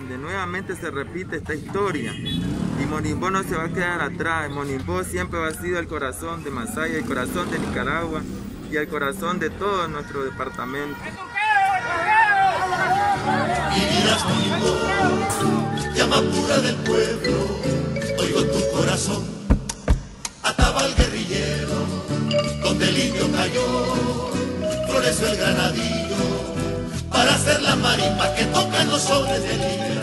donde nuevamente se repite esta historia. Y Monimbó no se va a quedar atrás. Monimbó siempre ha sido el corazón de Masaya, el corazón de Nicaragua y el corazón de todo nuestro departamento. llama pura del pueblo, oigo tu corazón, ataba al guerrillero, donde el indio cayó, floreció el granadillo, para hacer la marimba que tocan los sobres de liberación.